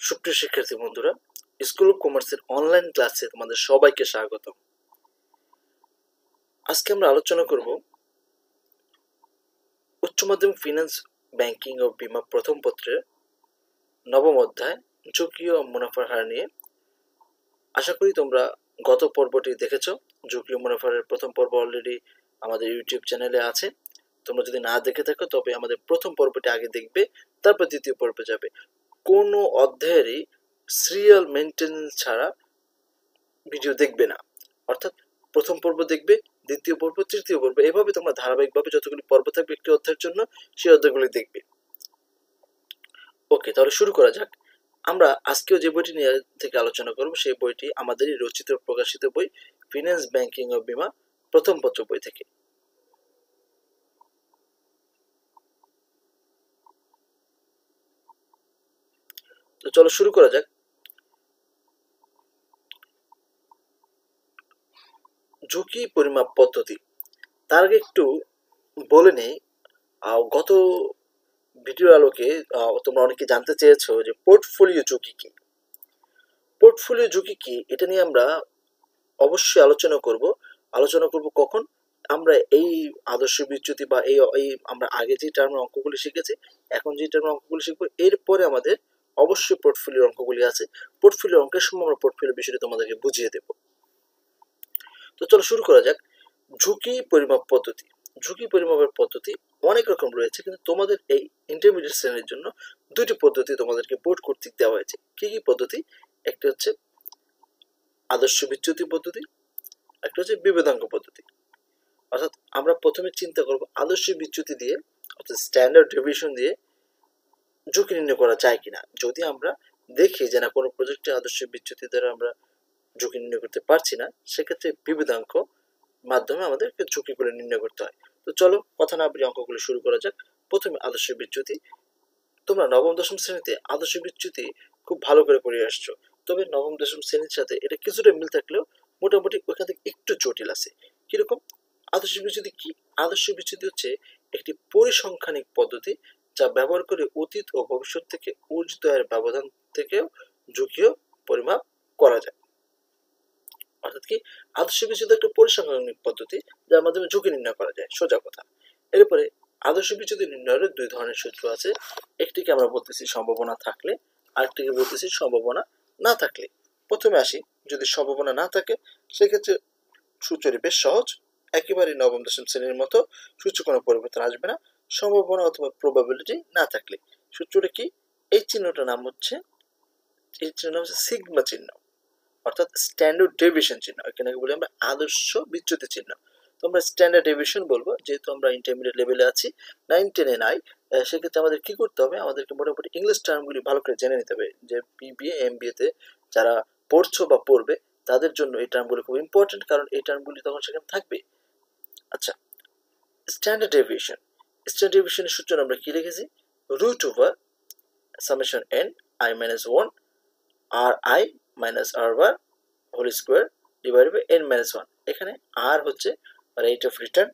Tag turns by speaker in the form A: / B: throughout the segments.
A: সুপ্রিয় শিক্ষার্থী বন্ধুরা স্কুল অফ কমার্সের অনলাইন ক্লাসে তোমাদের সবাইকে স্বাগত আজকে আমরা আলোচনা করব উচ্চ মাধ্যমিক ফিনান্স ব্যাংকিং ও বিমা প্রথম পত্রের নবম অধ্যায়, ঝুঁকি ও মুনাফার হার নিয়ে। আশা করি তোমরা গত পর্বটি দেখেছ, ঝুঁকি ও মুনাফার প্রথম পর্ব অলরেডি আমাদের ইউটিউব চ্যানেলে আছে। তোমরা যদি না দেখে থাকো, তবে আমাদের প্রথম পর্বটি আগে দেখবে, তারপর দ্বিতীয় পর্বে যাবে। কোনো অধ্যায়েরই সিরিয়াল মেনটেন্স ছাড়া ভিডিও দেখবে না। অর্থাৎ প্রথম পর্ব দেখবে, দ্বিতীয় পর্ব, তৃতীয় পর্ব, এভাবে তোমরা ধারাবাহিকভাবে যতগুলি পর্ব থাকবে একটি অধ্যায়ের জন্য, সেই অধ্যায়গুলি দেখবে। ওকে তাহলে শুরু করা যাক। আমরা আজকেও যে বইটি নিয়ে থেকে আলোচনা করব, সেই বইটি আমাদেরই রচিত, প্রকাশিত বই ফিনান্স ব্যাংকিং ও বিমা প্রথম পত্র বই থেকে। তো চলো শুরু করা যাক। ঝুঁকি পরিমাপ পদ্ধতি। তার আগে একটু বলে নেই গত ভিডিওর আলোকে তোমরা অনেকে জানতে চেয়েছো যে পোর্টফোলিও ঝুঁকি কি। পোর্টফোলিও ঝুঁকি কি, এটা নিয়ে আমরা অবশ্যই আলোচনা করব। আলোচনা করব কখন? আমরা এই আদর্শ বিচ্যুতি বা এই আমরা আগে যে টার্মের অঙ্কগুলি শিখেছি, এখন যে টার্মের অঙ্কগুলি শিখব, এরপরে আমাদের অবশ্যই পোর্টফোলিও অঙ্কগুলি আছে। পোর্টফোলিও অঙ্কের সময় আমরা পোর্টফোলিও বিষয়টি তোমাদেরকে বুঝিয়ে দেব। তো চলো শুরু করা যাক। ঝুঁকি পরিমাপ পদ্ধতি। ঝুঁকি পরিমাপের পদ্ধতি অনেক রকম রয়েছে, কিন্তু তোমাদের এই ইন্টারমিডিয়েট শ্রেণির জন্য দুটি পদ্ধতি তোমাদেরকে বোর্ড কর্তৃক দেওয়া হয়েছে। কি কি পদ্ধতি? একটি হচ্ছে আদর্শ বিচ্যুতি পদ্ধতি, একটা হচ্ছে বিবেদাঙ্ক পদ্ধতি। অর্থাৎ আমরা প্রথমে চিন্তা করব আদর্শ বিচ্যুতি দিয়ে, অর্থাৎ স্ট্যান্ডার্ড ডেভিয়েশন দিয়ে ঝুঁকি নির্ণয় করা যায় কিনা? যদি আমরা দেখি যে না, কোনো প্রজেক্টে আদর্শ বিচ্যুতি দ্বারা আমরা ঝুঁকি নির্ণয় করতে পারছি না, সেক্ষেত্রে বিবেদাঙ্ক মাধ্যমে আমাদেরকে ঝুঁকি ঝুঁকিগুলো নির্ণয় করতে হয়। তো চলো কথা না বলে অঙ্কগুলো শুরু করা যাক। প্রথমে আদর্শ বিচ্যুতি। তোমরা নবম, দশম শ্রেণীতে আদর্শ বিচ্যুতি খুব ভালো করে পড়ে আসছো। তবে নবম, দশম শ্রেণির সাথে এটা কিছুটা মিল থাকলেও মোটামুটি ওইখান থেকে একটু জটিল আছে। কীরকম? আদর্শ বিচ্যুতি কি? আদর্শ বিচ্যুতি হচ্ছে একটি পরিসংখ্যানিক পদ্ধতি যা ব্যবহার করে অতীত ও ভবিষ্যৎ থেকে অর্জিত আয়ের ব্যবধান থেকেও ঝুঁকিও পরিমাপ করা যায়। অর্থাৎ কি? আদর্শ বিচ্যুতি একটা পরিসংখ্যানিক পদ্ধতি যার মাধ্যমে ঝুঁকি নির্ণয় করা যায়। সোজা কথা। এরপরে আদর্শ বিচ্যুতি নির্ণয়ের দুই ধরনের সূত্র আছে। একটিকে আমরা বলতেছি সম্ভাবনা থাকলে, আরেকটিকে বলতেছি সম্ভাবনা না থাকলে। প্রথমে আসি, যদি সম্ভাবনা না থাকে, সেক্ষেত্রে সূত্রটি বেশ সহজ। একেবারে নবম দশম শ্রেণির মতো সূত্র কোনো পরিবর্তন আসবে না। সম্ভাবনা অথবা প্রবাবিলিটি না থাকলে। সূত্রটা কি? এই চিহ্নটার নাম হচ্ছে, এই চিহ্ন নাম হচ্ছে সিগমা চিহ্ন। অর্থাৎ স্ট্যান্ডার্ড ডেভিশন চিহ্ন। এখানে বলি আমরা আদর্শ বিচ্যুতি চিহ্ন। তো আমরা স্ট্যান্ডার্ড ডেভিশন বলব। যেহেতু আমরা ইন্টারমিডিয়েট লেভেলে আছি নাইন টেনে নাই সেক্ষেত্রে আমাদের কি করতে হবে? আমাদেরকে মোটামুটি ইংলিশ টার্মগুলি ভালো করে জেনে নিতে হবে। যে বিবিএ এম তে যারা পড়ছো বা পড়বে, তাদের জন্য এই টার্মগুলি খুব ইম্পর্টেন্ট কারণ এই টার্মগুলি তখন সেখানে থাকবে। আচ্ছা স্ট্যান্ডার্ড ডেভিয়েশন স্ট্যান্ডার্ড ডেভিয়েশনের সূত্র আমরা কি লিখেছি? Root over summation n i minus one r i minus r bar whole square divide by n minus one এখানে আর হচ্ছে রেট অফ রিটার্ন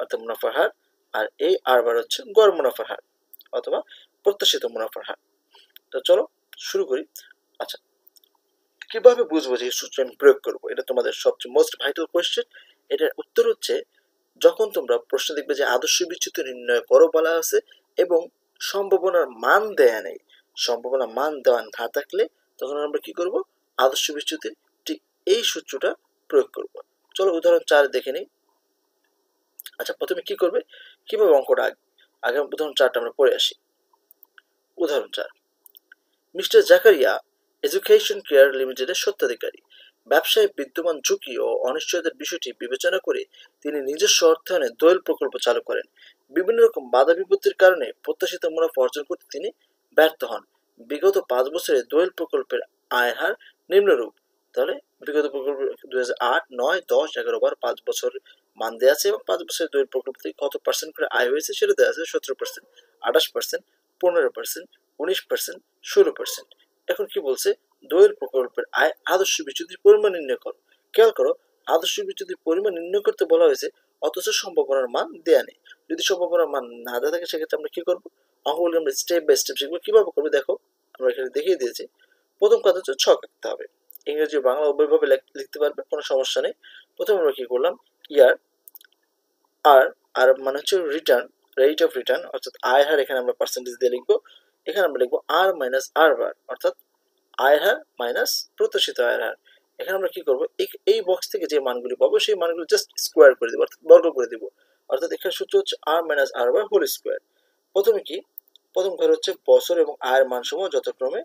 A: অর্থাৎ মুনাফার হার, আর এই আর বার হচ্ছে গড় মুনাফার হার অথবা প্রত্যাশিত মুনাফার হার। তো চলো শুরু করি। আচ্ছা কীভাবে বুঝব যে আমি প্রয়োগ করব? এটা তোমাদের সবচেয়ে মোস্ট ভাইটাল কোয়েশ্চেন এটার উত্তর হচ্ছে যখন তোমরা প্রশ্ন দেখবে যে আদর্শ বিচ্যুতি নির্ণয় করো বলা আছে এবং সম্ভাবনার মান দেয়া নেই, সম্ভাবনার মান দেওয়া না থাকলে তখন আমরা কি করব? আদর্শ বিচ্যুতির ঠিক এই সূত্রটা প্রয়োগ করব। চলো উদাহরণ চার দেখে নিই। আচ্ছা প্রথমে কি করবে? কীভাবে অঙ্কটা আগে উদাহরণ চারটা আমরা পড়ে আসি। উদাহরণ চার। মিস্টার জাকারিয়া এডুকেশন কেয়ার লিমিটেডের সত্ত্বাধিকারী ব্যবসায় বিদ্যমান ঝুঁকি ও অনিশ্চয়তার বিষয়টি বিবেচনা করে তিনি নিজস্ব অর্থায়নে দোয়েল প্রকল্প চালু করেন। বিভিন্ন রকম বাধা বিপত্তির কারণে প্রত্যাশিত মুনাফা অর্জন করতে তিনি ব্যর্থ হন। বিগত পাঁচ বছরে দোয়েল প্রকল্পের আয় হার নিম্নরূপ। তাহলে বিগত প্রকল্প দুই হাজার আট, নয়, দশ, এগারো বার পাঁচ বছর মান দেওয়া আছে এবং পাঁচ বছরের দোয়েল প্রকল্প থেকে কত পার্সেন্ট করে আয় হয়েছে সেটা দেওয়া আছে সতেরো পার্সেন্ট আঠাশ পার্সেন্ট পনেরো পার্সেন্ট উনিশ পার্সেন্ট ষোলো পার্সেন্ট এখন কি বলছে? দোয়েল প্রকল্পের আয় আদর্শ বিচ্যুতির পরিমাণ নির্ণয় করো। খেয়াল করো, আদর্শ বিচ্যুতির পরিমাণ নির্ণয় করতে বলা হয়েছে, অথচ সম্ভাবনার মান দেয়া নেই। যদি সম্ভাবনার মান না দেওয়া থাকে, সেক্ষেত্রে আমরা কি করব? অঙ্কগুলি আমরা স্টেপ বাই স্টেপ শিখব কীভাবে করব? দেখো, আমরা এখানে দেখিয়ে দিয়েছি। প্রথম কাজ হচ্ছে ছক আঁকতে হবে। ইংরেজি বাংলা উভয়ভাবে লিখতে পারবে, কোনো সমস্যা নেই। প্রথমে আমরা কি করলাম? ইয়ার, আর আর মানে হচ্ছে রিটার্ন রেট অফ রিটার্ন অর্থাৎ আয় হার এখানে আমরা পার্সেন্টেজ দিয়ে লিখব। এখানে আমরা লিখব আর মাইনাস আর বার অর্থাৎ আয়ের হার মাইনাস প্রত্যাশিত আয়ের হার এখানে আমরা কি করব? এই বক্স থেকে যে মানগুলি পাবো, সেই মানগুলি জাস্ট স্কোয়ার করে দেবো, অর্থাৎ বর্গ করে দেবো। অর্থাৎ এখানে সূত্র হচ্ছে r minus r bar whole square প্রথমে কি? প্রথম ঘরে হচ্ছে বছর এবং আয়ের মান সমূহ যথাক্রমে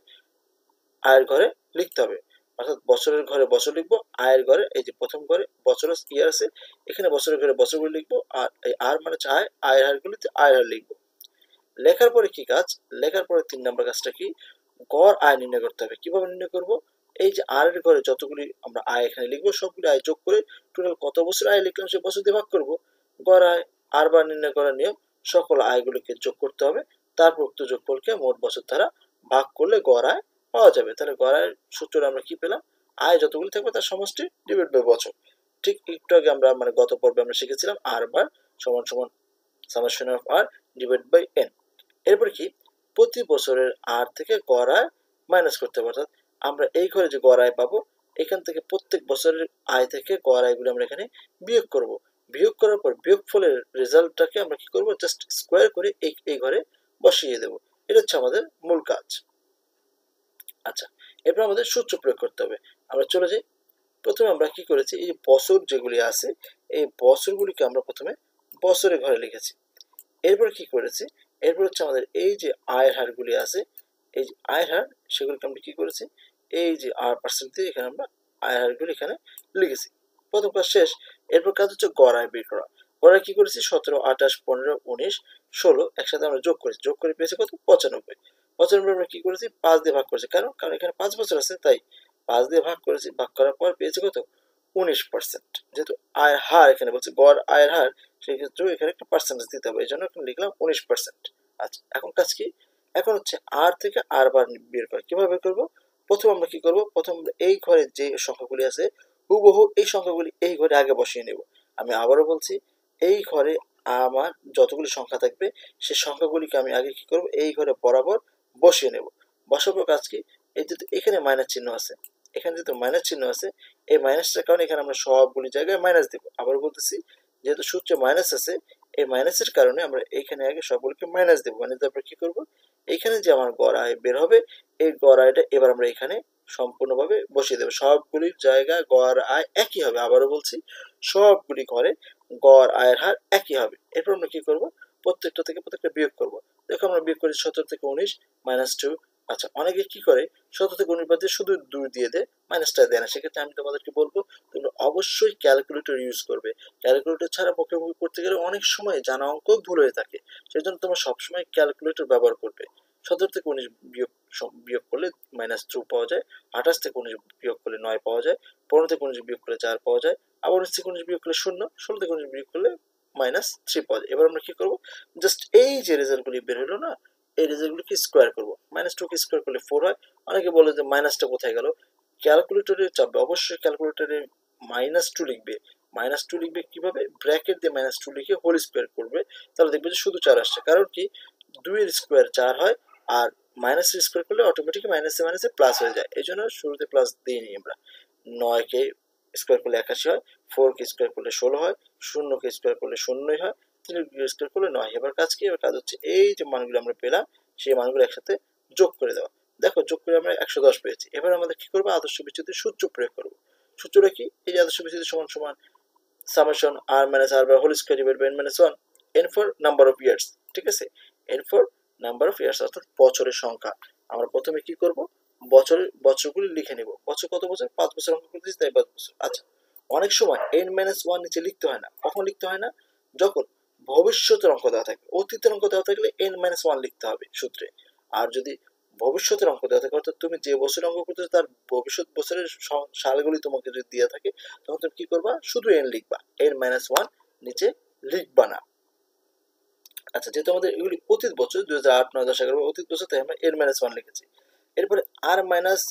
A: আয়ের ঘরে লিখতে হবে। অর্থাৎ বছরের ঘরে বছর লিখব, আয়ের ঘরে, এই যে প্রথম ঘরে বছর ইয়ার আছে, এখানে বছরের ঘরে বছরগুলি লিখব, আর এই আর মানে হচ্ছে আয় আয়ের হারগুলিতে আয়ের হার লিখব। লেখার পরে কি কাজ? লেখার পরে তিন নম্বর কাজটা কি? গড় আয় নির্ণয় করতে হবে। কীভাবে নির্ণয় করব? এই যে আর এর ঘরে যতগুলি আমরা আয় এখানে লিখব, সবগুলি আয় যোগ করে টোটাল কত বছর আয় লিখলাম সে বছর দিয়ে ভাগ করব। গড় আয় আর বার নির্ণয় করার নিয়ম, সকল আয়গুলিকে যোগ করতে হবে। তারপর উক্ত যোগফলকে মোট বছর দ্বারা ভাগ করলে গড় আয় পাওয়া যাবে। তাহলে গড় আয়ের সূত্রে আমরা কি পেলাম? আয় যতগুলি থাকবে তার সমষ্টি ডিভাইড বাই বছর। ঠিক একটু আগে আমরা মানে গত পর্বে আমরা শিখেছিলাম আর বার সমান সমান summation of r divide by n এরপর কি? প্রতি বছরের আর থেকে গড় আয় মাইনাস করতে হবে। অর্থাৎ আমরা এই ঘরে যে গড় আয় পাবো, এখান থেকে প্রত্যেক বছরের আয় থেকে গড় আয়গুলো আমরা এখানে বিয়োগ করব। বিয়োগ করার পর বিয়োগ ফলের রেজাল্টটাকে আমরা কি করব? জাস্ট স্কোয়ার করে এই এই ঘরে বসিয়ে দেব। এটা হচ্ছে আমাদের মূল কাজ। আচ্ছা এরপর আমাদের সূত্র প্রয়োগ করতে হবে। আমরা চলে যাই। প্রথমে আমরা কি করেছি? এই বছর যেগুলি আছে, এই বছরগুলিকে আমরা প্রথমে বছরের ঘরে লিখেছি। এরপর কি করেছি? এরপর হচ্ছে আমাদের এই যে আয়ের হারগুলি আছে, এই যে আয়ের হার, সেগুলিকে আমরা কি করেছি? এই যে আর পার্সেন্ট দিয়ে এখানে আমরা আয়ের হারগুলি এখানে লিখেছি। প্রথম কাজ শেষ, এরপর কাজ হচ্ছে গড়ায় বের করা। গড়ায় কি করেছি? সতেরো, আঠাশ, পনেরো, উনিশ, ষোলো, একসাথে আমরা যোগ করেছি। যোগ করে পেয়েছি কত? পঁচানব্বই। পঁচানব্বই আমরা কি করেছি? পাঁচ দিয়ে ভাগ করেছি। কারণ কারণ এখানে পাঁচ বছর আছে, তাই পাঁচ দিয়ে ভাগ করেছি। ভাগ করার পর পেয়েছি কত? উনিশ পার্সেন্ট যেহেতু আয়ের হার এখানে বলছে, গড় আয়ের হার সেই ক্ষেত্রেও এখানে একটা পার্সেন্টেজ দিতে হবে। এই জন্য এখানে লিখলাম উনিশ পার্সেন্ট আচ্ছা এখন কাজ কি? এখন হচ্ছে আর থেকে আর বার বের করা কীভাবে করব? প্রথম আমরা কি করব? প্রথম এই ঘরে যে সংখ্যাগুলি আছে, হুবহু এই সংখ্যাগুলি এই ঘরে আগে বসিয়ে নেব। আমি আবারও বলছি, এই ঘরে আমার যতগুলি সংখ্যা থাকবে সেই সংখ্যাগুলিকে আমি আগে কি করব? এই ঘরে বরাবর বসিয়ে নেব। বসাবো কাজ কি? এই যেহেতু এখানে মাইনাস চিহ্ন আছে, এখানে যেহেতু মাইনাস চিহ্ন আছে, এই মাইনাসটার কারণে এখানে আমরা সবগুলি জায়গায় মাইনাস দেবো। আবার বলতেছি যেহেতু সূত্রে মাইনাস আছে, এই মাইনাসের কারণে আমরা এখানে আগে সবগুলিকে মাইনাস দেবো। মানে তারপর কি করব? এখানে যে আমার গড় আয় বের হবে, এই গড় আয়টা এবার আমরা এখানে সম্পূর্ণভাবে বসিয়ে দেবো। সবগুলির জায়গায় গড় আয় একই হবে, আবারও বলছি, সবগুলি ঘরে গড় আয়ের হার একই হবে। এরপর আমরা কি করব? প্রত্যেকটা থেকে প্রত্যেকটা বিয়োগ করব। দেখো আমরা বিয়োগ করি সতেরো থেকে উনিশ মাইনাস টু আচ্ছা অনেকে কি করে? থেকে উনিশ বাদে শুধু দুই দিয়ে দেয়, মাইনাসটা দেয় না। সেক্ষেত্রে আমি তোমাদেরকে বলব, তোমরা অবশ্যই ক্যালকুলেটর ইউজ করবে। ক্যালকুলেটর ছাড়া মুখোমুখি করতে গেলে অনেক সময় জানা অঙ্ক ভুল হয়ে থাকে। সেই জন্য তোমরা সবসময় ক্যালকুলেটর ব্যবহার করবে। সতেরো থেকে উনিশ বিয়োগ বিয়োগ করলে মাইনাস টু পাওয়া যায়, আঠাশ থেকে উনিশ বিয়োগ করলে নয় পাওয়া যায়, পনেরো থেকে উনিশ বিয়োগ করলে চার পাওয়া যায়, আবার উনিশ থেকে উনিশ বিয়োগ করলে শূন্য, ষোলো থেকে উনিশ বিয়োগ করলে মাইনাস থ্রি পাওয়া যায়। এবার আমরা কি করব? জাস্ট এই যে রেজাল্টগুলি বের হলো না, এই রেজাল্টগুলিকে স্কোয়ার করব। মাইনাস টুকে স্কোয়ার করলে ফোর হয়। অনেকে বলে যে মাইনাসটা কোথায় গেল? ক্যালকুলেটরে চাপবে। অবশ্যই ক্যালকুলেটরে মাইনাস টু লিখবে। মাইনাস টু লিখবে কীভাবে? ব্র্যাকেট দিয়ে মাইনাস টু লিখে হোল স্কোয়ার করবে। তাহলে দেখবে যে শুধু চার আসছে। কারণ কি? দুইয়ের স্কোয়ার চার হয় আর মাইনাস স্কোয়ার করলে অটোমেটিক মাইনাসে মাইনাসে প্লাস হয়ে যায়। এই জন্য শুরুতে প্লাস দিই নি আমরা। নয়কে স্কোয়ার করলে একাশি হয় ফোরকে স্কোয়ার করলে ষোলো হয়, শূন্যকে স্কোয়ার করলে শূন্যই হয়, তিনকে স্কোয়ার করলে নয়। এবার কাজ কি? এবার কাজ হচ্ছে এই যে মানগুলো আমরা পেলাম, সেই মানগুলো একসাথে যোগ করে দেওয়া। দেখো, যোগ করে আমরা একশো দশ পেয়েছি। এবার আমাদের কি করব? আদর্শ বিচ্যুতির সূত্র প্রয়োগ করব। সূত্রটা কি? এই যে আদর্শ বিচ্যুতি সমান সমান summation r minus r bar whole square divide by minus one n for number of years ঠিক আছে? N for number of years অর্থাৎ বছরের সংখ্যা। আমরা প্রথমে কি করব? বছরের বছরগুলি লিখে নিব। বছর কত বছর? পাঁচ বছর অঙ্ক করে করতেছি, তাই পাঁচ বছর। আচ্ছা অনেক সময় এন মাইনাস ওয়ান নিচে লিখতে হয় না। কখন লিখতে হয় না? যখন ভবিষ্যতের অঙ্ক দেওয়া থাকে। অতীতের অঙ্ক দেওয়া থাকলে এন মাইনাস ওয়ান লিখতে হবে সূত্রে। আর যদি ভবিষ্যতের অঙ্ক দেওয়া থাকে, অর্থাৎ তুমি যে বছরের অঙ্ক করতেছো, তার ভবিষ্যৎ বছরের সালগুলি তোমাকে যদি দেওয়া থাকে, তখন তুমি কি করবা? শুধু এন লিখবা। এন মাইনাস ওয়ান নিচে লিখবা না। আচ্ছা যেহেতু আমাদের এগুলি অতীত বছর, দুই হাজার আট, নয় দশ এগারো অতীত বছর, তাই আমরা এন মাইনাস ওয়ান লিখেছি। এরপরে r minus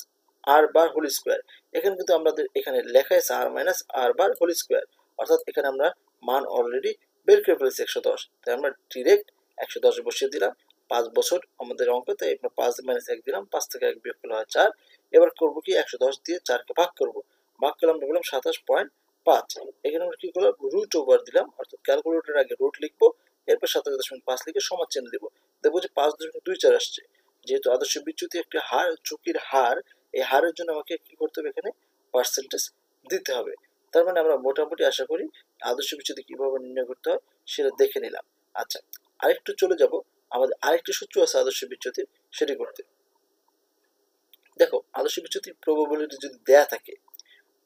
A: r bar whole square এখানে কিন্তু আমাদের এখানে লেখা আছে r minus r bar whole square অর্থাৎ এখানে আমরা মান অলরেডি বের করে ফেলেছি একশো দশ। তাই আমরা ডিরেক্ট একশো দশ বসিয়ে দিলাম। পাঁচ বছর আমাদের অঙ্ক, তাই আমরা পাঁচ মাইনাস এক দিলাম, পাঁচ থেকে এক বিয়োগ করলে হয় চার। এবার করব কি, একশো দশ দিয়ে চারকে ভাগ করব। ভাগ করলাম আমরা বললাম সাতাশ পয়েন্ট পাঁচ। এখানে আমরা কি করলাম? রুট ওভার দিলাম, অর্থাৎ ক্যালকুলেটরের আগে রুট লিখব, এরপর সাতাশ দশমিক পাঁচ লিখে সমাজ চিহ্ন দেবো। দেখব যে পাঁচ দশমিক দুই চার আসছে। যেহেতু আদর্শ বিচ্যুতি একটি হার, ঝুঁকির হার, এই হারের জন্য আমাকে কি করতে হবে এখানে? পার্সেন্টেজ দিতে হবে। তার মানে আমরা মোটামুটি আশা করি আদর্শ বিচ্যুতি কীভাবে নির্ণয় করতে হয় সেটা দেখে নিলাম। আচ্ছা আরেকটু চলে যাব। আমাদের আরেকটি সূত্র আছে আদর্শ বিচ্যুতির সেটি করতে দেখো, আদর্শ বিচ্যুতির প্রবাবিলিটি যদি দেয়া থাকে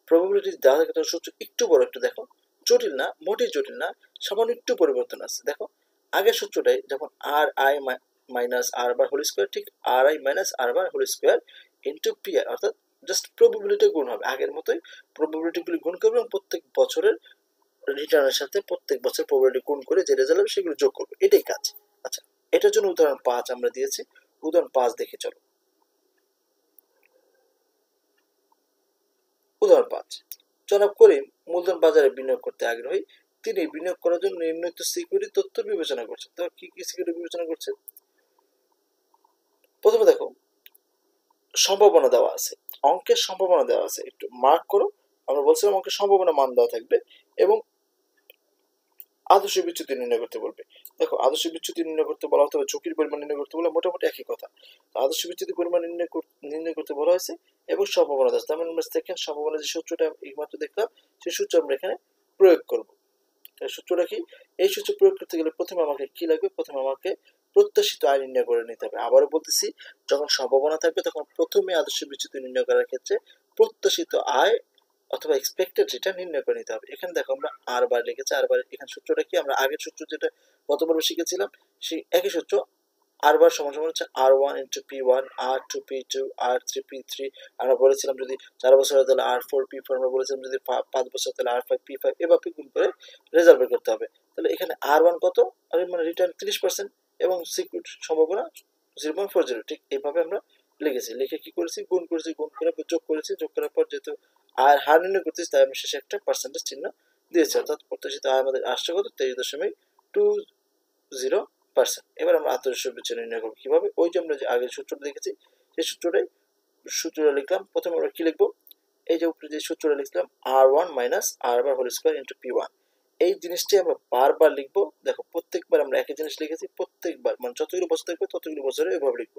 A: প্রবাবিলিটি দেওয়া থাকে, তাহলে সূত্র একটু বড়, একটু দেখো। জটিল না, মোটেই জটিল না, সামান্য একটু পরিবর্তন আছে। দেখো, আগের সূত্রটাই যখন r i minus r bar whole square ঠিক r i minus r bar whole square into p r অর্থাৎ জাস্ট প্রবাবিলিটি গুণ হবে। আগের মতোই প্রবাবিলিটিগুলি গুণ করবে এবং প্রত্যেক বছরের রিটার্নের সাথে প্রত্যেক বছর প্রবাবিলিটি গুণ করে যে রেজাল্ট হবে, সেগুলো যোগ করবে। এটাই কাজ। আচ্ছা এটার জন্য উদাহরণ পাঁচ আমরা দিয়েছি। উদাহরণ পাঁচ দেখে চলো। উদাহরণ পাঁচ। জনাব করিম মূলধন বাজারে বিনিয়োগ করতে আগ্রহী। তিনি বিনিয়োগ করার জন্য নির্ণিত সিকিউরিটি তথ্য বিবেচনা করছেন। তো কি কি সিকিউরিটি বিবেচনা করছেন? প্রথমে দেখো, সম্ভাবনা দেওয়া আছে। অঙ্কের সম্ভাবনা দেওয়া আছে। একটু মার্ক করো। আমরা বলছিলাম অঙ্কের সম্ভাবনা মান দেওয়া থাকবে এবং আদর্শ বিচ্যুতি নির্ণয় করতে বলবে। দেখো আদর্শ বিচ্যুতি নির্ণয় করতে বলা অথবা ঝুঁকির পরিমাণ নির্ণয় করতে বলে মোটামুটি একই কথা। আদর্শ বিচ্যুতি পরিমাণ নির্ণয় নির্ণয় করতে বলা হয়েছে এবং সম্ভাবনা দেওয়া তার মানে আমরা সেকেন্ড সম্ভাবনা যে সূত্রটা এইমাত্র দেখলাম, সেই সূত্র আমরা এখানে প্রয়োগ করব। সূত্রটা কি? এই সূত্র প্রয়োগ করতে গেলে প্রথমে আমাকে কি লাগবে? প্রথমে আমাকে প্রত্যাশিত আয় নির্ণয় করে নিতে হবে। আবারও বলতেছি, যখন সম্ভাবনা থাকবে, তখন প্রথমে আদর্শ বিচ্যুতি নির্ণয় করার ক্ষেত্রে প্রত্যাশিত আয় অথবা এক্সপেক্টেড রিটার্ন নির্ণয় করে নিতে হবে। এখানে দেখো আমরা আর বার লিখেছি। আর বার এখানে সূত্রটা কি? আমরা আগের সূত্র যেটা গত পর্বে শিখেছিলাম সেই একই সূত্র আর বার সমান সমান হচ্ছে r one into p one r two p two r three p three আমরা বলেছিলাম যদি চার বছর তাহলে আর ফোর পি ফোর আমরা বলেছিলাম যদি পাঁচ বছর তাহলে আর ফাইভ পি ফাইভ এভাবে গুণ করে বের করতে হবে। তাহলে এখানে আর ওয়ান কত? আর মানে রিটার্ন তিরিশ পার্সেন্ট এবং সিকিউর সম্ভাবনা জিরো পয়েন্ট ফোর জিরো ঠিক এইভাবে আমরা লিখেছি লিখে কি করেছি? গুণ করেছি, গুণ করে যোগ করেছি। যোগ করার পর যেহেতু আর হার নির্ণয় করতেছি, তাই আমি শেষে একটা পার্সেন্টেজ চিহ্ন দিয়েছি। অর্থাৎ প্রত্যাশিত আয় আমাদের আসছে কত? তেইশ দশমিক টু জিরো পার্সেন্ট এবার আমরা আত্মবিশ্বাস বিচ্ছিন্ন নির্ণয় করব কীভাবে? ওই যে আমরা যে আগের সূত্রটা দেখেছি, সেই সূত্রটাই সূত্রটা লিখলাম। প্রথমে আমরা কি লিখব? এই যে উপরে যে সূত্রটা লিখলাম r one minus r bar whole square into p one এই জিনিসটি আমরা বারবার লিখব। দেখো, প্রত্যেকবার আমরা একই জিনিস লিখেছি, প্রত্যেকবার মানে যতগুলো বছর থাকবে, ততগুলো বছরে এভাবে লিখব।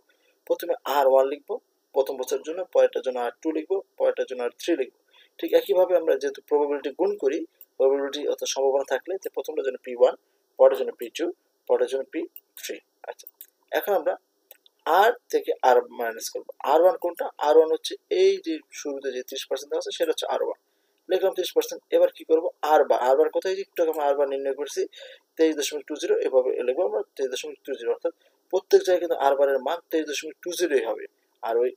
A: প্রথমে আর ওয়ান লিখব, প্রথম বছরের জন্য, পরেরটার জন্য আর টু লিখব, পরেরটার জন্য আর থ্রি লিখব। ঠিক একইভাবে আমরা যেহেতু প্রবাবিলিটি গুণ করি প্রবাবিলিটি অর্থাৎ সম্ভাবনা থাকলে যে প্রথমটার জন্য পি ওয়ান পরের জন্য পি টু পরের জন্য পি থ্রি আচ্ছা এখন আমরা আর থেকে আর মাইনাস করব। আর ওয়ান কোনটা? আর ওয়ান হচ্ছে এই যে শুরুতে যে ত্রিশ পার্সেন্ট আছে, সেটা হচ্ছে আর ওয়ান লিখলাম ত্রিশ পার্সেন্ট এবার কি করব? আর বা আর বার কোথায়? একটু আমরা আর বার নির্ণয় করছি, তেইশ দশমিক টু জিরো এভাবে লিখব আমরা তেইশ দশমিক টু জিরো অর্থাৎ প্রত্যেক জায়গায় কিন্তু আর বারের মান তেইশ দশমিক টু জিরোই হবে। আর ওই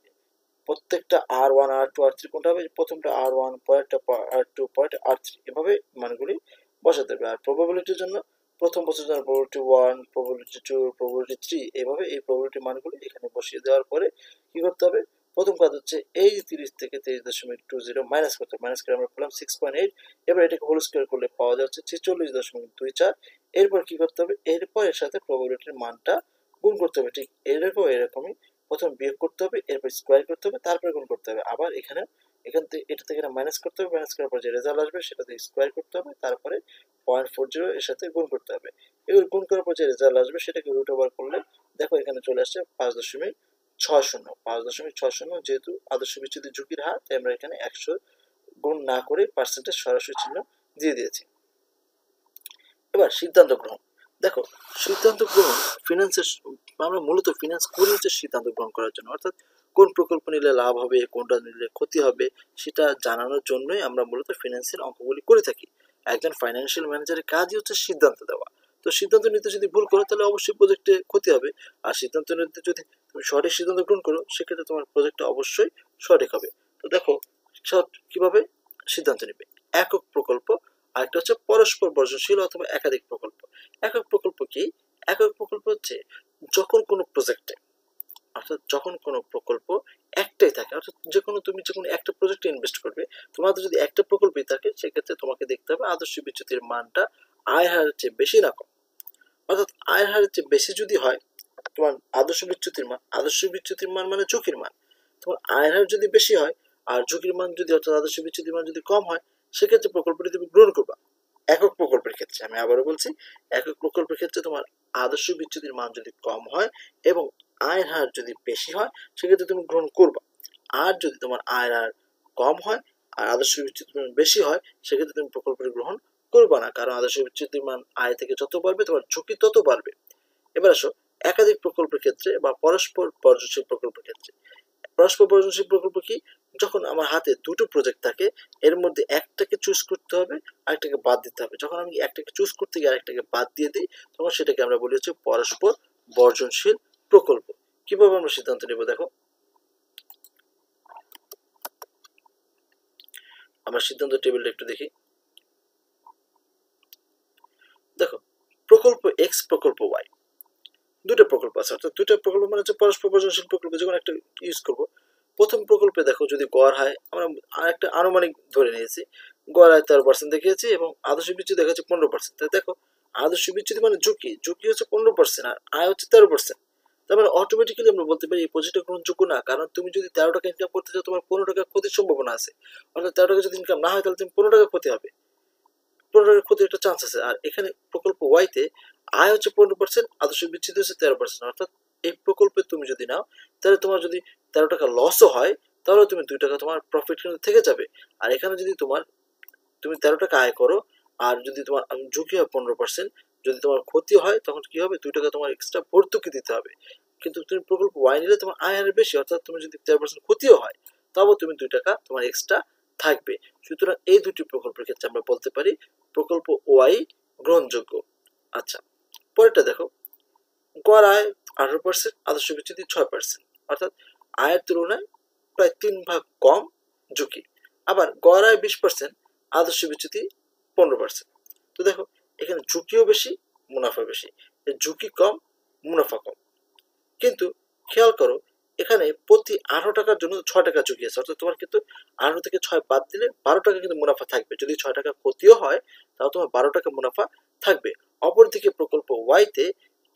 A: প্রত্যেকটা r one r two r three কোনটা হবে? প্রথমটা আর ওয়ান পরেরটা আর টু পরেরটা আর থ্রি এভাবে মানগুলি বসাতে হবে। আর প্রবাবিলিটির জন্য প্রথম বছর জন্য probability one probability two probability three এভাবে এই প্রবাবিলিটি মানগুলি এখানে বসিয়ে দেওয়ার পরে কি করতে হবে? প্রথম কাজ হচ্ছে এই তিরিশ থেকে তেইশ দশমিক টু জিরো মাইনাস করতে মাইনাস করে আমরা পেলাম সিক্স পয়েন্ট এইট এবার এটাকে হোল স্কোয়ার করলে পাওয়া যাচ্ছে ছেচল্লিশ দশমিক দুই চার। এরপর কি করতে হবে? এরপর এর সাথে প্রবাবিলিটির মানটা গুণ করতে হবে, ঠিক এরকম, এরকমই। প্রথম বিয়োগ করতে হবে, এরপর স্কোয়ার করতে হবে, তারপরে গুণ করতে হবে। আবার এখানে, এখান থেকে, এটা থেকে মাইনাস করতে হবে মাইনাস করার পর যে রেজাল্ট আসবে সেটা সেটাতে স্কোয়ার করতে হবে, তারপরে পয়েন্ট ফোর জিরো এর সাথে গুণ করতে হবে। এগুলো গুণ করার পর যে রেজাল্ট আসবে সেটাকে রুট ওভার করলে, দেখো এখানে চলে আসছে পাঁচ দশমিক ছয় শূন্য। পাঁচ দশমিক ছয় শূন্য যেহেতু আদর্শ বিচ্যুতি ঝুঁকির হার, তাই আমরা এখানে একশো গুণ না করে পার্সেন্টেজ সরাসরি চিহ্ন দিয়ে দিয়েছি। এবার সিদ্ধান্ত গ্রহণ। দেখো, সিদ্ধান্ত গ্রহণ ফিনান্সের আমরা মূলত ফিনান্স করি হচ্ছে সিদ্ধান্ত গ্রহণ করার জন্য। অর্থাৎ কোন প্রকল্প নিলে লাভ হবে, কোনটা নিলে ক্ষতি হবে, সেটা জানানোর জন্যই আমরা মূলত ফিনান্সের অঙ্কগুলি করে থাকি। একজন ফাইন্যান্সিয়াল ম্যানেজারের কাজই হচ্ছে সিদ্ধান্ত দেওয়া। তো সিদ্ধান্ত নিতে যদি ভুল করো, তাহলে অবশ্যই প্রজেক্টে ক্ষতি হবে। আর সিদ্ধান্ত নিতে যদি তুমি সঠিক সিদ্ধান্ত গ্রহণ করো, সেক্ষেত্রে তোমার প্রজেক্টটা অবশ্যই সঠিক হবে। তো দেখো কীভাবে? সিদ্ধান্ত নেবে। একক প্রকল্প আরেকটা হচ্ছে পরস্পর বর্জনশীল অথবা একাধিক প্রকল্প। একক প্রকল্প কি? একক প্রকল্প হচ্ছে যখন কোনো প্রজেক্টে অর্থাৎ যখন কোনো প্রকল্প একটাই থাকে, অর্থাৎ যে কোনো তুমি যে কোনো একটা প্রজেক্টে ইনভেস্ট করবে, তোমাদের যদি একটা প্রকল্পই থাকে, সেক্ষেত্রে তোমাকে দেখতে হবে আদর্শ বিচ্যুতির মানটা আয় হারের চেয়ে বেশি না কম। অর্থাৎ আয় হারের চেয়ে বেশি যদি হয়, তোমার আদর্শ বিচ্যুতির মান, আদর্শ বিচ্যুতির মান মানে ঝুঁকির মান। তোমার আয়ের হার যদি বেশি হয়, আর ঝুঁকির মান যদি, অর্থাৎ আদর্শ বিচ্যুতির মান যদি কম হয় সেক্ষেত্রে প্রকল্পটি তুমি গ্রহণ করবা। একক প্রকল্পের ক্ষেত্রে, আমি আবারও বলছি, একক প্রকল্পের ক্ষেত্রে তোমার আদর্শ বিচ্যুতির মান যদি কম হয় এবং আয়ের হার যদি বেশি হয়, সেক্ষেত্রে তুমি গ্রহণ করবা। আর যদি তোমার আয়ের হার কম হয় আর আদর্শ বিচ্যুতির মান বেশি হয়, সেক্ষেত্রে তুমি প্রকল্পটি গ্রহণ করবা না। কারণ আদর্শ বিচ্যুতির মান আয় থেকে যত বাড়বে, তোমার ঝুঁকি তত বাড়বে। এবার আসো একাধিক প্রকল্পের ক্ষেত্রে বা পরস্পর বর্জনশীল প্রকল্পের ক্ষেত্রে। পরস্পর বর্জনশীল প্রকল্প কি? যখন আমার হাতে দুটো প্রজেক্ট থাকে, এর মধ্যে একটাকে চুজ করতে হবে, আরেকটাকে বাদ দিতে হবে। যখন আমি একটাকে চুজ করতে গিয়ে আরেকটাকে বাদ দিয়ে দিই, তখন সেটাকে আমরা বলি হচ্ছে পরস্পর বর্জনশীল প্রকল্প। কীভাবে আমরা সিদ্ধান্ত নেব দেখো? আমরা সিদ্ধান্ত টেবিলটা একটু দেখি। দেখো, প্রকল্প এক্স প্রকল্প ওয়াই দুটো প্রকল্প আছে। অর্থাৎ দুটো প্রকল্প মানে হচ্ছে পরস্পর বর্জনশীল প্রকল্প যখন একটা ইউজ করব। প্রথম প্রকল্পে দেখো যদি গড় হয়, আমরা একটা আনুমানিক ধরে নিয়েছি। গড় হয় তেরো পার্সেন্ট দেখিয়েছি এবং আদর্শ বিচ্যুতি দেখা যাচ্ছে পনেরো পার্সেন্ট তাই দেখো, আদর্শ বিচ্যুতি মানে ঝুঁকি। ঝুঁকি হচ্ছে পনেরো পার্সেন্ট আর আয় হচ্ছে তেরো পার্সেন্ট তার মানে অটোমেটিক্যালি আমরা বলতে পারি এই প্রজেক্টটা গ্রহণযোগ্য না। কারণ তুমি যদি তেরো টাকা ইনকাম করতে চাও, তোমার পনেরো টাকা ক্ষতির সম্ভাবনা আছে। অর্থাৎ তেরো টাকা যদি ইনকাম না হয়, তাহলে তুমি পনেরো টাকা ক্ষতি হবে। পনেরো টাকা ক্ষতির একটা চান্স আছে। আর এখানে প্রকল্প ওয়াইতে আয় হচ্ছে পনেরো পার্সেন্ট আদর্শ বিচ্ছিন্ন হচ্ছে তেরো পার্সেন্ট অর্থাৎ এই প্রকল্পে তুমি যদি নাও, তাহলে তোমার যদি তেরো টাকা লসও হয়, তাহলে তুমি দুই টাকা তোমার প্রফিট কিন্তু থেকে যাবে। আর এখানে যদি তোমার, তুমি তেরো টাকা আয় করো, আর যদি তোমার ঝুঁকি হয় পনেরো পার্সেন্ট যদি তোমার ক্ষতি হয়, তখন কি হবে? দুই টাকা তোমার এক্সট্রা ভর্তুকি দিতে হবে। কিন্তু তুমি প্রকল্প ওয়াই নিলে তোমার আয় হারে বেশি, অর্থাৎ তুমি যদি তেরো পার্সেন্ট ক্ষতিও হয় তবে তুমি দুই টাকা তোমার এক্সট্রা থাকবে। সুতরাং এই দুটি প্রকল্পের ক্ষেত্রে আমরা বলতে পারি প্রকল্প ওয়াই গ্রহণযোগ্য। আচ্ছা। পরেরটা দেখো, গড় আয় আঠারো পার্সেন্ট আদর্শ বিচ্যুতি ছয় পার্সেন্ট অর্থাৎ আয়ের তুলনায় প্রায় তিন ভাগ কম ঝুঁকি। আবার গড় আয় বিশ পার্সেন্ট আদর্শ বিচ্যুতি পনেরো পার্সেন্ট তো দেখো, এখানে ঝুঁকিও বেশি মুনাফা বেশি। ঝুঁকি কম, মুনাফা কম। কিন্তু খেয়াল করো, এখানে প্রতি আঠারো টাকার জন্য ছয় টাকা ঝুঁকি আছে। অর্থাৎ তোমার কিন্তু আঠারো থেকে ছয় বাদ দিলে বারো টাকা কিন্তু মুনাফা থাকবে। যদি ছয় টাকা ক্ষতিও হয় তাও তোমার বারো টাকা মুনাফা থাকবে। অপরদিকে প্রকল্প ওয়াইতে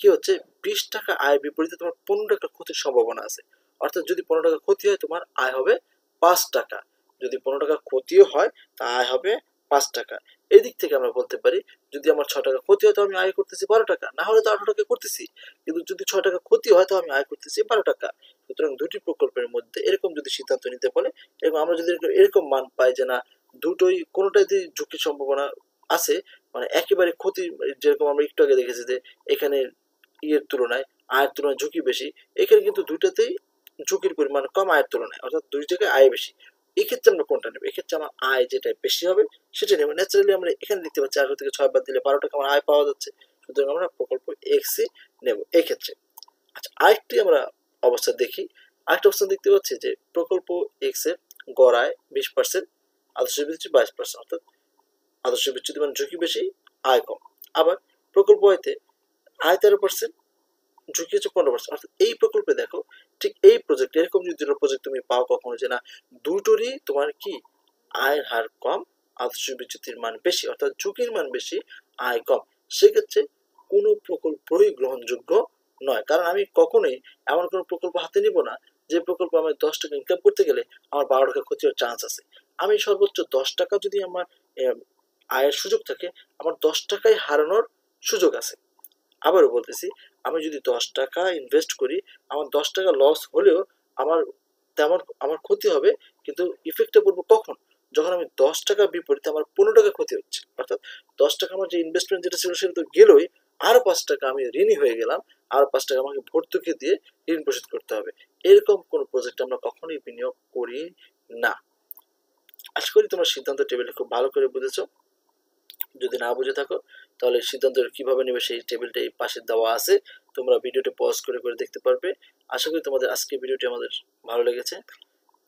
A: কি হচ্ছে? বিশ টাকা আয় বিপরীতে তোমার পনেরো টাকা ক্ষতির সম্ভাবনা আছে। অর্থাৎ যদি পনেরো টাকা ক্ষতি হয়, তোমার আয় হবে পাঁচ টাকা। যদি পনেরো টাকা ক্ষতিও হয়, তা আয় হবে পাঁচ টাকা। এই দিক থেকে আমরা বলতে পারি, যদি আমার ছ টাকা ক্ষতি হয়, তো আমি আয় করতেছি বারো টাকা। না হলে তো আঠারো টাকা করতেছি। কিন্তু যদি ছ টাকা ক্ষতি হয়, তো আমি আয় করতেছি বারো টাকা। সুতরাং দুটি প্রকল্পের মধ্যে এরকম যদি সিদ্ধান্ত নিতে বলে এবং আমরা যদি এরকম মান পাই যে না, দুটোই, কোনোটাই যদি ঝুঁকির সম্ভাবনা আছে মানে একেবারে ক্ষতি যেরকম আমরা একটু আগে দেখেছি যে এখানে ইয়ের তুলনায় আয়ের তুলনায় ঝুঁকি বেশি, এখানে কিন্তু দুইটাতেই ঝুঁকির পরিমাণ কম আয়ের তুলনায়, অর্থাৎ দুই জায়গায় আয় বেশি। এক্ষেত্রে আমরা কোনটা নেব? এক্ষেত্রে আমার আয় যেটা বেশি হবে, সেটা নেব। ন্যাচারালি আমরা এখানে দেখতে পাচ্ছি আঠারো থেকে ছয় বাদ দিলে বারো টাকা আমার আয় পাওয়া যাচ্ছে, সুতরাং আমরা প্রকল্প এক্সই নেব এক্ষেত্রে। আচ্ছা আরেকটি আমরা অবস্থা দেখি। আরেকটা অবস্থা দেখতে পাচ্ছি যে প্রকল্প এক্সের গড় আয় বিশ পার্সেন্ট আদর্শ বাইশ পার্সেন্ট অর্থাৎ আদর্শ বিচ্যুতি মানে ঝুঁকি বেশি, আয় কম। আবার প্রকল্প হইতে আয় তেরো পার্সেন্ট ঝুঁকি হচ্ছে পনেরো পার্সেন্ট অর্থাৎ এই প্রকল্পে দেখো, ঠিক এই প্রজেক্ট এরকম যদি দুটো প্রজেক্ট তুমি পাও কখনো যে না, দুটোরই তোমার কি আয়ের হার কম, আদর্শ বিচ্যুতির মান বেশি, অর্থাৎ ঝুঁকির মান বেশি, আয় কম। সেক্ষেত্রে কোনো প্রকল্পই গ্রহণযোগ্য নয়। কারণ আমি কখনোই এমন কোনো প্রকল্প হাতে নিব না, যে প্রকল্প আমি দশ টাকা ইনকাম করতে গেলে আমার বারো টাকা ক্ষতি হওয়ার চান্স আছে। আমি সর্বোচ্চ দশ টাকা যদি আমার আয়ের সুযোগ থাকে, আমার দশ টাকায় হারানোর সুযোগ আছে। আবারও বলতেছি, আমি যদি দশ টাকা ইনভেস্ট করি, আমার দশ টাকা লস হলেও আমার তেমন, আমার ক্ষতি হবে, কিন্তু ইফেক্টটা পড়ব কখন? যখন আমি দশ টাকা বিপরীতে আমার পনেরো টাকা ক্ষতি হচ্ছে। অর্থাৎ দশ টাকা আমার যে ইনভেস্টমেন্ট যেটা ছিল, সেটা তো গেলই আরও পাঁচ টাকা আমি ঋণী হয়ে গেলাম, আর পাঁচ টাকা আমাকে ভর্তুকি দিয়ে ঋণ পরিশোধ করতে হবে। এরকম কোন প্রজেক্ট আমরা কখনোই বিনিয়োগ করি না। আশা করি তোমার সিদ্ধান্ত টেবিলে খুব ভালো করে বুঝেছ। যদি না বুঝে থাকো, তাহলে সিদ্ধান্ত কীভাবে নেবে সেই টেবিলটা এই পাশে দেওয়া আছে, তোমরা ভিডিওটি পজ করে করে দেখতে পারবে। আশা করি তোমাদের আজকের ভিডিওটি আমাদের ভালো লেগেছে।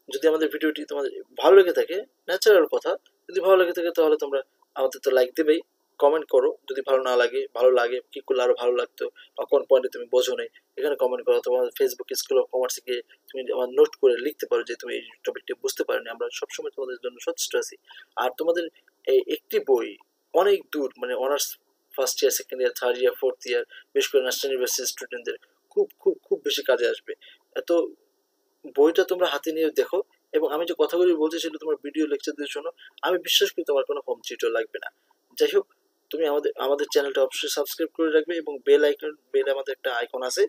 A: যদি আমাদের ভিডিওটি তোমাদের ভালো লেগে থাকে ন্যাচারাল কথা, যদি ভালো লেগে থাকে তাহলে তোমরা আমাদের তো লাইক দেবেই। কমেন্ট করো, যদি ভালো না লাগে, ভালো লাগে, কি করলে আরও ভালো লাগতো, বা কোন পয়েন্টে তুমি বোঝো নেই, এখানে কমেন্ট করো তোমার ফেসবুক স্কুল অফ কমার্সে গিয়ে তুমি আমার নোট করে লিখতে পারো যে তুমি এই টপিকটি বুঝতে পারোনি। আমরা সবসময় তোমাদের জন্য সচেষ্ট আছি। আর তোমাদের এই একটি বই অনেক দূর মানে honours first year second year third year fourth year বিশেষ করে ন্যাশনাল ইউনিভার্সিটি স্টুডেন্টদের খুব খুব খুব বেশি কাজে আসবে। এত বইটা তোমরা হাতে নিয়ে দেখো এবং আমি যে কথাগুলি বলছি সেটা তোমার ভিডিও লেকচার দিয়ে শোনো, আমি বিশ্বাস করি তোমার কোনো হোম থিয়েটার লাগবে না। যাই হোক, তুমি আমাদের আমাদের চ্যানেলটা অবশ্যই সাবস্ক্রাইব করে রাখবে এবং বেল আইকন বেল আমাদের একটা আইকন আছে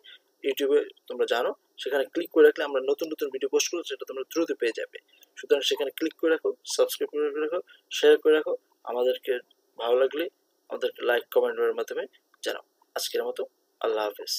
A: ইউটিউবে তোমরা জানো, সেখানে ক্লিক করে রাখলে আমরা নতুন নতুন ভিডিও পোস্ট করব, সেটা তোমরা দ্রুত পেয়ে যাবে। সুতরাং সেখানে ক্লিক করে রাখো সাবস্ক্রাইব করে রাখো শেয়ার করে রাখো, আমাদেরকে ভালো লাগলে আমাদেরকে লাইক কমেন্টের মাধ্যমে জানাও। আজকের মতো আল্লাহ হাফেজ।